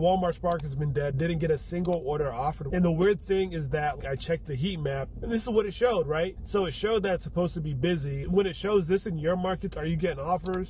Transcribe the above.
Walmart Spark has been dead. Didn't get a single order offered. And the weird thing is that I checked the heat map and this is what it showed, right? So it showed that it's supposed to be busy. When it shows this in your markets, are you getting offers?